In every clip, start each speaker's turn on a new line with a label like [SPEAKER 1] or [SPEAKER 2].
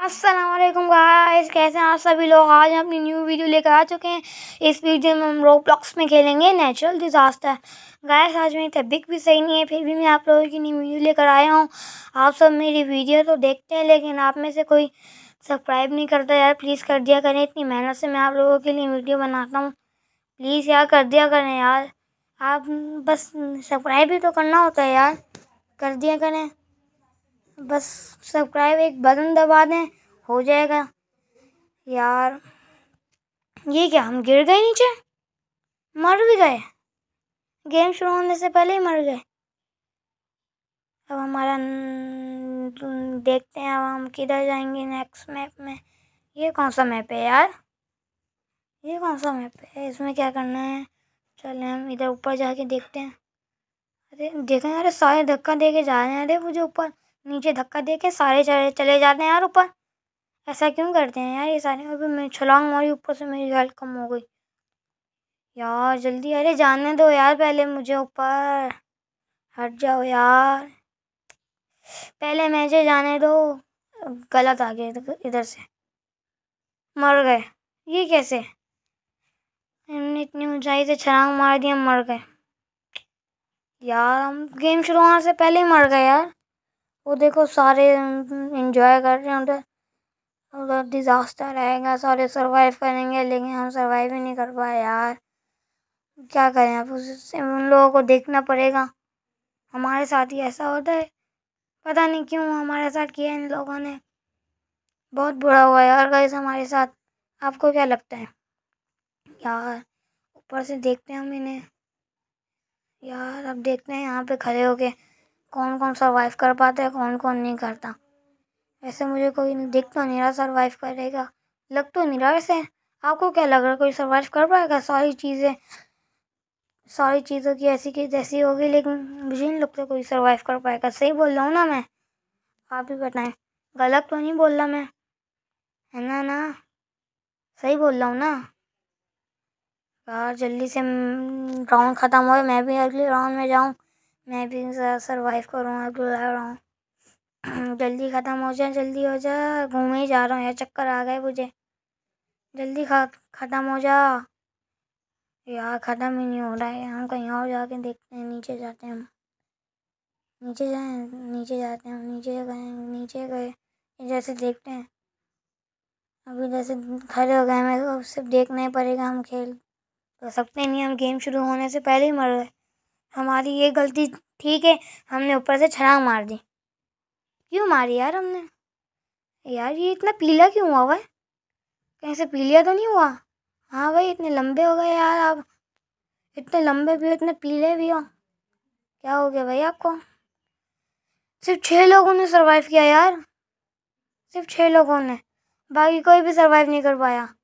[SPEAKER 1] Aslam guys कैसे हैं आप सभी लोग? आज हम अपनी न्यू वीडियो लेकर आ चुके हैं। इस वीडियो में हम रोब्लॉक्स में खेलेंगे। नेचुरल डिज़ास्टर गाइस आज मेरी तबीयत भी सही नहीं है, फिर भी मैं आप लोगों की न्यू वीडियो लेकर आया हूँ। आप सब मेरी वीडियो तो देखते हैं, लेकिन आप में से कोई सब्सक्राइब नहीं करता यार। प्लीज़ कर दिया करें। इतनी मेहनत से मैं आप लोगों के लिए वीडियो बनाता हूँ। प्लीज़ यार, कर दिया करें यार। आप बस सब्सक्राइब भी तो करना होता है यार। कर दिया करें। बस सब्सक्राइब एक बटन दबा दें, हो जाएगा। यार, ये क्या, हम गिर गए नीचे? मर भी गए। गेम शुरू होने से पहले ही मर गए। अब हमारा देखते हैं अब हम किधर जाएँगे नेक्स्ट मैप में। ये कौन सा मैप है यार? ये कौन सा मैप है? इसमें क्या करना है? चले हम इधर ऊपर जाके देखते हैं। अरे, देखें, अरे सारे धक्का दे के जा रहे हैं। अरे मुझे ऊपर नीचे धक्का दे के सारे चले चले जाते हैं यार ऊपर। ऐसा क्यों करते हैं यार ये सारे? अभी मैं छलांग मारी, ऊपर से मेरी हेल्थ कम हो गई। यार जल्दी, अरे जाने दो यार पहले मुझे ऊपर। हट जाओ यार। पहले मुझे जाने दो। गलत आ गया इधर से। मर गए। ये कैसे? हमने इतनी ऊंचाई से छलांग मार दी हम मर गए। यार हम गेम शुरू होने से पहले ही मर गए यार। वो देखो सारे इंजॉय कर रहे हैं उधर। उधर डिज़ास्टर आएगा सारे सरवाइव करेंगे, लेकिन हम सरवाइव ही नहीं कर पाए यार। क्या करें अब उन लोगों को देखना पड़ेगा। हमारे साथ ही ऐसा होता है। पता नहीं क्यों हमारे साथ किया इन लोगों ने। बहुत बुरा हुआ यार गाइस हमारे साथ। आपको क्या लगता है? यार, ऊपर से देखते हैं हम इन्हें। यार, अब देखते हैं यहाँ पे खड़े होके। कौन कौन सर्वाइव कर पाता है कौन कौन नहीं करता। वैसे मुझे कोई दिख तो नहीं रहा सर्वाइव करेगा लग तो नहीं रहा वैसे। आपको क्या लग रहा है कोई सर्वाइव कर पाएगा? सारी चीज़ें, सारी चीज़ों की ऐसी की जैसी होगी, लेकिन मुझे नहीं लगता कोई सर्वाइव कर पाएगा। सही बोल रहा हूँ ना मैं? आप ही बताएँ। गलत तो नहीं बोल रहा मैं? है ना ना? सही बोल रहा हूँ ना? यार जल्दी से राउंड ख़त्म हो, मैं भी अगले राउंड में जाऊँ। मैं भी सर्वाइव करूँ रहा हूँ। जल्दी ख़त्म हो जाए, जल्दी हो जा घूमे ही जा रहा हूँ यार, चक्कर आ गए मुझे। जल्दी ख़त्म हो जा। यार ख़त्म ही नहीं हो रहा है हम कहीं और जाके देखते हैं, नीचे जाते हैं हम। नीचे जाए, नीचे जाते हैं नीचे गए नीचे गए, जैसे देखते हैं। अभी जैसे खड़े हो गए हमें तो सिर्फ़ देखना ही पड़ेगा हम खेल। तो सकते नहीं, हम गेम शुरू होने से पहले ही मर गए। हमारी ये गलती ठीक है, हमने ऊपर से छलांग मार दी। क्यों मारी यार हमने? यार ये इतना पीला क्यों हुआ है कहीं से पीलिया तो नहीं हुआ? हाँ भाई, इतने लंबे हो गए यार आप। इतने लंबे भी हो, इतने पीले भी हो। क्या हो गया भाई आपको? सिर्फ़ छः लोगों ने सरवाइव किया यार। सिर्फ़ छः लोगों ने। बाकी कोई भी सरवाइव नहीं कर पाया।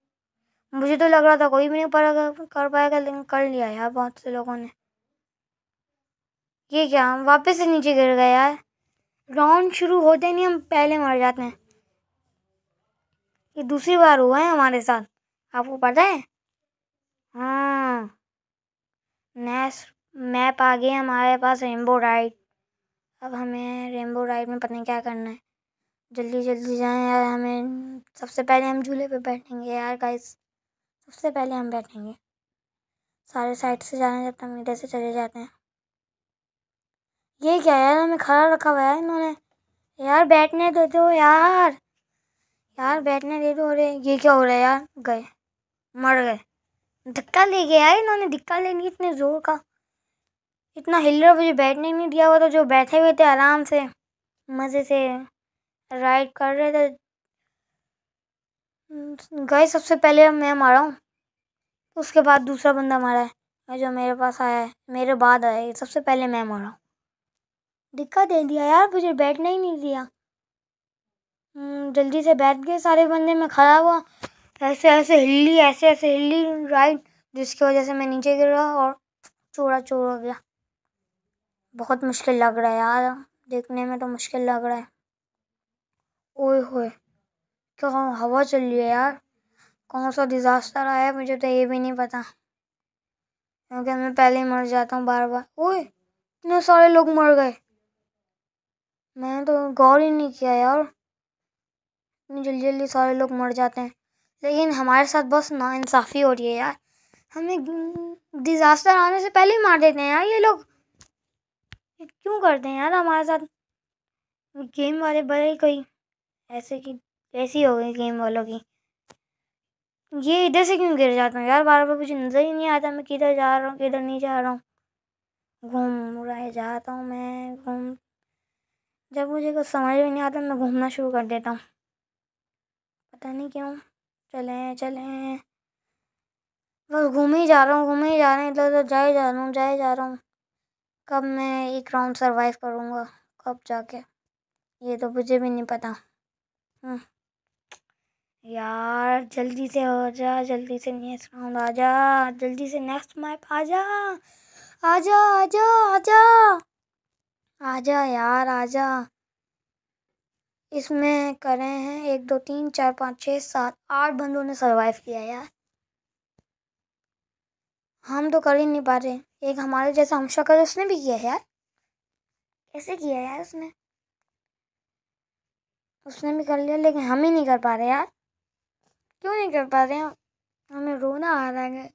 [SPEAKER 1] मुझे तो लग रहा था कोई भी नहीं पाएगा कर लेकिन कर लिया यार बहुत से लोगों ने। ये क्या, हम वापस से नीचे गिर गए यार। राउंड शुरू होते नहीं, हम पहले मर जाते हैं। ये दूसरी बार हुआ है हमारे साथ। आपको पता है? हाँ। नेक्स्ट मैप आ गया हमारे पास रेनबो राइड अब हमें रेनबो राइड में पता नहीं क्या करना है। जल्दी जल्दी जाएँ यार, हमें सबसे पहले हम झूले पे बैठेंगे यार गाइस सबसे पहले हम बैठेंगे। सारे साइड से जाने जब हम इधर से चले जाते हैं। ये क्या यार हमें खड़ा रखा हुआ है इन्होंने। यार, बैठने दे दो यार। यार, बैठने दे दो। अरे, ये क्या हो रहा है यार? गए। मर गए। धक्का ले गया यार इन्होंने। धक्का ले लिया इतने ज़ोर का। इतना हिल रहा मुझे बैठने नहीं दिया हुआ तो जो बैठे हुए थे आराम से। मज़े से राइड कर रहे थे। गए सबसे पहले मैं मारा हूँ। उसके बाद दूसरा बंदा मारा है। जो मेरे पास आया है, मेरे बाद आया है सबसे पहले मैं मारा हूँ। दिक्कत दे दिया यार मुझे बैठने ही नहीं दिया। हम्म, जल्दी से बैठ गए सारे बंदे में खड़ा हुआ। ऐसे ऐसे हिली ऐसे ऐसे हिली राइट जिसकी वजह से मैं नीचे गिर रहा और चोरा चोर हो गया। बहुत मुश्किल लग रहा है यार देखने में तो मुश्किल लग रहा है। ओए होए क्या हवा चल रही है यार? कौन सा डिज़ास्टर आया मुझे तो ये भी नहीं पता। क्योंकि मैं पहले ही मर जाता हूँ बार बार। ओए इतने सारे लोग मर गए। मैंने तो गौर ही नहीं किया यार। जल्दी जल्दी सारे लोग मर जाते हैं। लेकिन हमारे साथ बस नाइंसाफ़ी हो रही है यार। हमें डिज़ास्टर आने से पहले ही मार देते हैं यार ये लोग। क्यों करते हैं यार हमारे साथ? गेम वाले बड़े ही कोई ऐसे की, ऐसी हो गई गेम वालों की। ये इधर से क्यों गिर जाता हूँ यार? बार बार मुझे नज़र ही नहीं आता। मैं किधर जा रहा हूँ, किधर नहीं जा रहा हूँ। घूम रहा जाता हूँ मैं, घूम जब मुझे कुछ समझ में नहीं आता, मैं घूमना शुरू कर देता हूँ। पता नहीं क्यों। चलें चलें। बस घूमे ही जा रहा हूँ, घूमे ही जा रहे हैं। इधर उधर जाए जा रहा हूँ जाए जा रहा हूँ। कब मैं एक राउंड सरवाइव करूँगा? कब जाके? ये तो मुझे भी नहीं पता। हम्म। यार, जल्दी से हो जा, जल्दी से नेक्स्ट राउंड आ जा, जल्दी से नेक्स्ट मैप आ जा। आजा आ आजा आजा यार, आजा। इसमें करे हैं, एक, दो, तीन, चार, पाँच छः सात, आठ बंदों ने सरवाइव किया यार। हम तो कर ही नहीं पा रहे। एक हमारे जैसा हम शक्ल उसने भी किया यार। कैसे किया यार उसने? उसने भी कर लिया, लेकिन हम ही नहीं कर पा रहे यार। क्यों नहीं कर पा रहे हमें? रोना आ रहा है।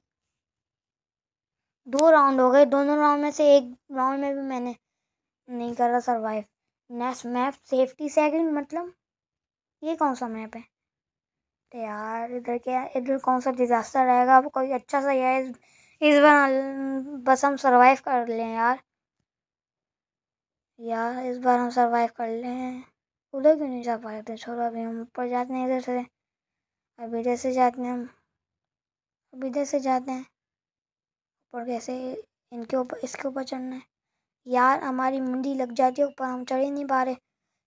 [SPEAKER 1] दो राउंड हो गए, दोनों राउंड में से एक राउंड में भी मैंने नहीं कर रहा survive next map safety second मतलब? ये कौन सा मैप है? तो यार, इधर क्या, इधर कौन सा डिज़ास्टर रहेगा? अब कोई अच्छा सा है, इस बार बस हम सरवाइव कर लें यार। यार, इस बार हम सरवाइव कर लें। उधर क्यों नहीं जा पा रहे थे? छोड़ो, अभी हम ऊपर जाते हैं इधर से। अभी इधर से जाते हैं हम। अभी इधर से जाते हैं। ऊपर कैसे? इनके ऊपर, इसके ऊपर चढ़ना है। यार, हमारी मुंडी लग जाती है, ऊपर हम चढ़ ही नहीं पा रहे।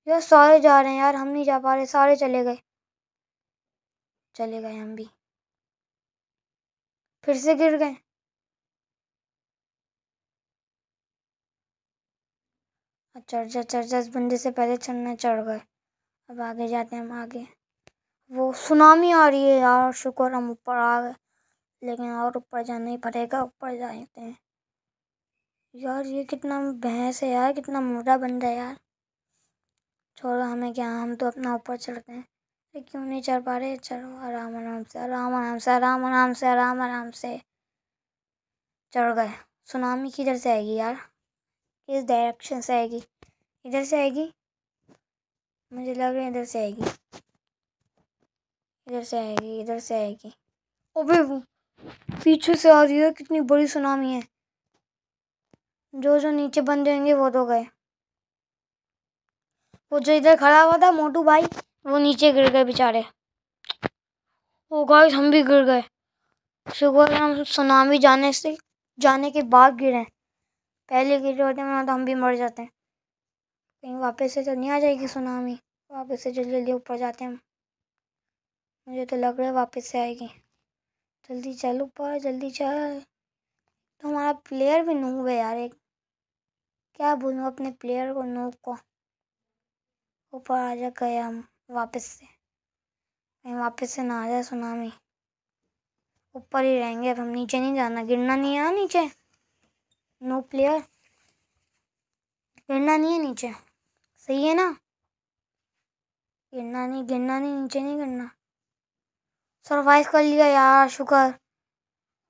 [SPEAKER 1] यार, सारे जा रहे हैं यार, हम नहीं जा पा रहे, सारे चले गए। चले गए हम भी। फिर से गिर गए। चढ़ जा चढ़ जा, इस बंदे से पहले चढ़ना चढ़ गए। अब आगे जाते हैं हम आगे। वो सुनामी आ रही है यार, शुक्र, हम ऊपर आ गए। लेकिन और ऊपर जाना ही पड़ेगा, ऊपर जाते हैं। यार, ये कितना भैंस है यार, कितना मोटा बंदा है यार। छोड़ो हमें क्या, हम तो अपना ऊपर चढ़ते हैं। अरे क्यों नहीं चढ़ पा रहे? चलो आराम आराम से, आराम आराम से, आराम आराम से, आराम आराम से। चढ़ गए। सुनामी किधर से आएगी यार? किस डायरेक्शन से आएगी? इधर से आएगी? मुझे लग रहा है इधर से आएगी। इधर से आएगी, इधर से आएगी। अबे वो पीछे से आ रही है, कितनी बड़ी सुनामी है। जो जो नीचे बंदे होंगे वो तो गए। वो जो इधर खड़ा हुआ था, मोटू भाई, वो नीचे गिर गए बेचारे। वो गाइस हम भी गिर गए। शुक्र हम सुनामी जाने से, जाने के बाद गिरे। पहले गिरे होते हैं तो हम भी मर जाते हैं। कहीं वापस से तो नहीं आ जाएगी सुनामी। वापस से जल्दी जल्दी ऊपर जाते हैं हम। मुझे तो लग रहा है वापस से आएगी। जल्दी चल ऊपर, जल्दी चल। तो हमारा प्लेयर भी नूब है यार, एक। क्या बोलूँ अपने प्लेयर को नूब को। ऊपर आ जा, गए हम वापस से। कहीं वापस से ना आ जाए सुनामी। ऊपर ही रहेंगे अब हम, नीचे नहीं जाना। गिरना नहीं है नीचे? नो प्लेयर गिरना नहीं है नीचे? सही है ना? गिरना नहीं गिरना नहीं, नीचे नहीं गिरना। सरवाइव कर लिया यार, शुक्र।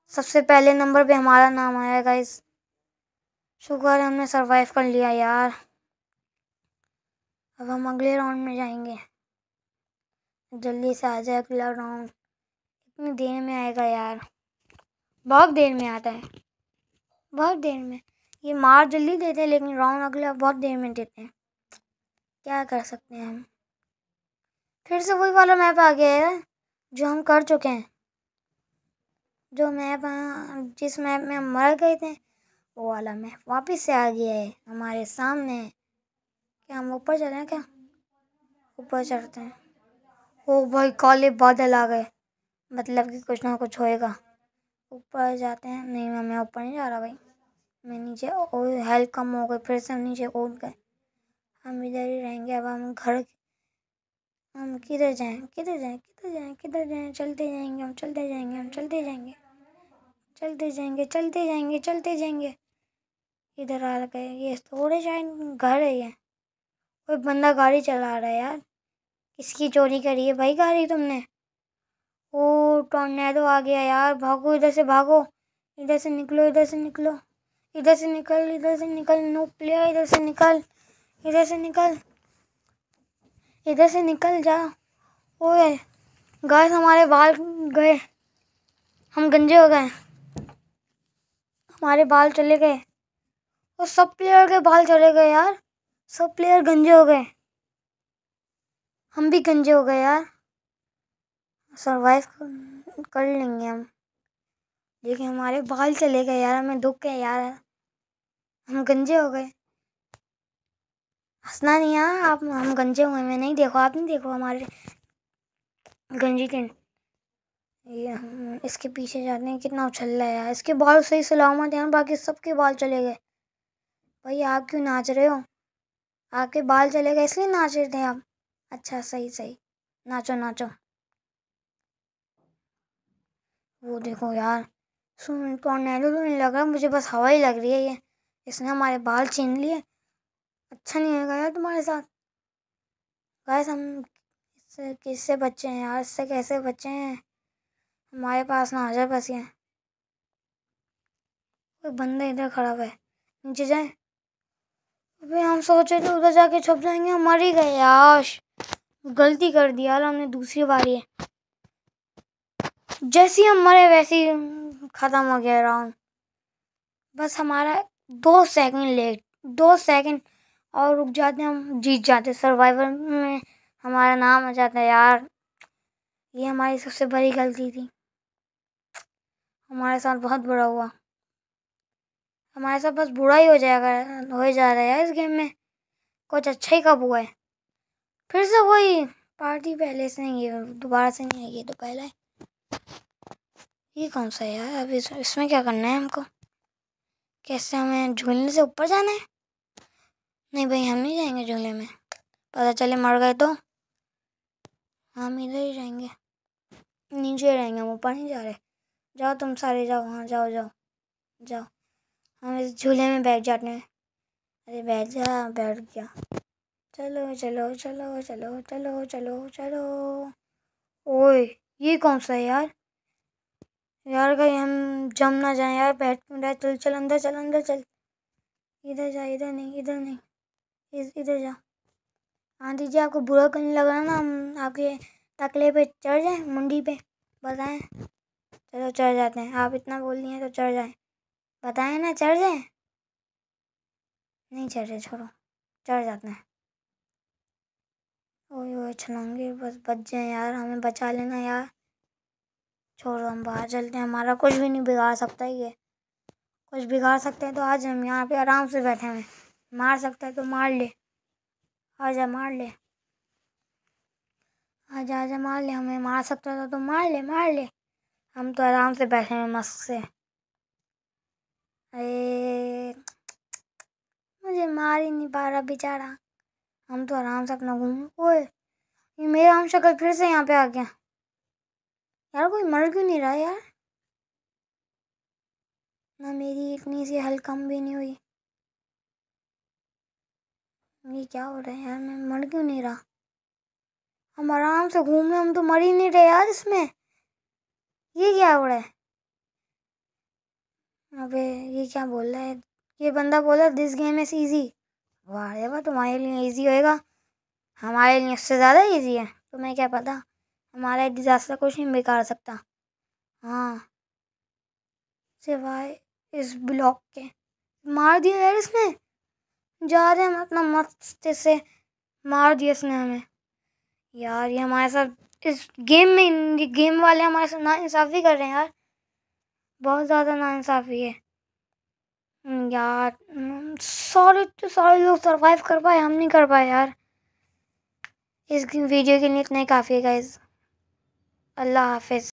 [SPEAKER 1] सबसे पहले नंबर पे हमारा नाम आया गाइस शुक्र हमने सरवाइव कर लिया यार। अब हम अगले राउंड में जाएँगे। जल्दी से आ जाए अगला राउंड इतनी देर में आएगा यार। बहुत देर में आता है। बहुत देर में। ये मार जल्दी देते हैं, लेकिन राउंड अगला बहुत देर में देते हैं। क्या कर सकते हैं हम? फिर से वही वाला मैप आ गया है, जो हम कर चुके हैं। जो मैप जिस मैप में हम मर गए थे वो वाला मैं वापस से आ गया है हमारे सामने। क्या हम ऊपर चलें क्या? ऊपर चढ़ते हैं। ओ भाई, काले बादल आ गए। मतलब कि कुछ ना कुछ होएगा। ऊपर जाते हैं। नहीं, मैं ऊपर नहीं जा रहा भाई। मैं नीचे और हेल्थ कम हो गई, फिर से हम नीचे कूद गए। हम इधर ही रहेंगे। अब हम घर हम किधर जाएँ? किधर जाएँ? किधर जाएँ? किधर जाएँ? चलते जाएँगे हम, चलते जाएँगे हम, चलते जाएँगे। चलते जाएँगे चलते जाएँगे चलते जाएँगे। इधर आ गए। ये थोड़े शायद घर है ये। कोई बंदा गाड़ी चला रहा है यार। किसकी चोरी करी है भाई गाड़ी तुमने? ओ टोर्नेडो आ गया यार। भागो, इधर से भागो। इधर से निकलो, इधर से निकलो। इधर से निकल, इधर से निकल। नो प्लेयर इधर से निकल। इधर से निकल। इधर से निकल जा। ओए गाय हमारे बाल गए। हम गंजे हो गए। हमारे बाल चले गए। और सब प्लेयर के बाल चले गए यार। सब प्लेयर गंजे हो गए। हम भी गंजे हो गए यार। सरवाइव कर लेंगे हम। लेकिन हमारे बाल चले गए यार। हमें दुख है यार। हम गंजे हो गए। हंसना नहीं यार। आप, हम गंजे हुए मैं नहीं देखो। आप नहीं देखो हमारे गंजी के ये इसके पीछे जाते हैं कितना उछल रहा है यार। इसके बाल सही सलामत हैं। बाकी सबके बाल चले गए। भाई, आप क्यों नाच रहे हो? आपके बाल चले गए, इसलिए नाच रहे थे आप। अच्छा सही सही। नाचो नाचो। वो देखो यार, सुन टोर्नेडो तो नहीं लग रहा, मुझे बस हवा ही लग रही है ये। इसने हमारे बाल छीन लिए। अच्छा नहीं होगा यार तुम्हारे साथ। गैस हम इससे, किससे बच्चे हैं यार? इससे कैसे बच्चे हैं? हमारे पास ना आ जाए बस ये। कोई बंदा इधर खड़ा हुआ है। नीचे जाए। अबे, हम सोचे थे उधर जाके छुप जाएँगे, हम मर ही गए यार। गलती कर दी यार हमने, दूसरी बारी है। जैसे हम मरे, वैसे ही ख़त्म हो गया राउंड बस हमारा दो सेकंड लेट दो सेकंड और रुक जाते हम जीत जाते सर्वाइवर में हमारा नाम आ जाता है यार। ये हमारी सबसे बड़ी गलती थी। हमारे साथ बहुत बुरा हुआ। हमारे साथ बस बुरा ही हो जाएगा हो जा रहा है इस गेम में। कुछ अच्छा ही कब हुआ है। फिर से वही पार्टी पहले से नहीं है, दोबारा से नहीं है ये तो पहला है। ये कौन सा यार? अभी इसमें क्या करना है हमको? कैसे हमें झूलने से ऊपर जाना है? नहीं भाई, हम नहीं जाएँगे झूले में। पता चले मर गए तो? हम इधर ही रहेंगे नीचे रहेंगे, हम ऊपर नहीं जा रहे। जाओ तुम सारे, जाओ हाँ जाओ जाओ। जाओ। हम इस झूले में बैठ जाते हैं। अरे बैठ जा, बैठ गया चलो चलो चलो चलो चलो चलो चलो। ओए, ये कौन सा है यार? यार कहीं हम जम ना जाए यार, बैठ चल चल, अंदर चल अंदर चल। इधर जा, इधर नहीं इधर नहीं। इधर जा। हाँ दीजिए आपको बुरा करने लगा ना? हम आपके तकले पे चढ़ जाए, मुंडी पे? बताएँ। चलो, चढ़ जाते हैं। आप इतना बोल दिए तो चढ़ जाए। बताएँ ना, चढ़ जाए? नहीं चढ़ रहे, छोड़ो, चढ़ जाते हैं। ओए ओए, छलांगे, बस बच जाए यार, हमें बचा लेना यार। छोड़ो, हम बाहर चलते हैं, हमारा कुछ भी नहीं बिगाड़ सकता ये। कुछ बिगाड़ सकते हैं तो आज हम यहाँ पे आराम से बैठे हैं। मार सकता है तो मार ले। आजा, मार ले। आजा आजा, मार ले, हमें मार सकता था तो मार ले मार ले। हम तो आराम से बैठे हैं मस्त से। अरे, मुझे मार ही नहीं पा रहा बेचारा। हम तो आराम से अपना घूम, ओए, ये मेरा हम शक्ल फिर से यहाँ पे आ गया। यार, कोई मर क्यों नहीं रहा यार? ना मेरी इतनी सी हल कम भी नहीं हुई। ये क्या हो रहा है यार, मैं मर क्यों नहीं रहा? हम आराम से घूम रहे हम तो मर ही नहीं रहे यार इसमें। ये क्या हो रहा है? अबे, ये क्या बोल रहा है? ये बंदा बोला दिस गेम इज़ इजी वाह अरे वाह, तुम्हारे लिए इजी होएगा। हमारे लिए उससे ज़्यादा इजी है। तुम्हें क्या पता? हमारा डिज़ास्टर कुछ नहीं बिगाड़ सकता। हाँ। सिवाय इस ब्लॉक के। मार दिया यार इसने। जा रहे हम अपना मस्त से। मार दिया इसने हमें। यार, ये हमारे साथ इस गेम में गेम वाले हमारे साथ ना इंसाफ़ी कर रहे हैं यार। बहुत ज़्यादा ना इंसाफ़ी है यार सारे तो सारे लोग सरवाइव कर पाए, हम नहीं कर पाए यार। इस वीडियो के लिए इतना ही काफ़ी है गाइज़ अल्लाह हाफिज़।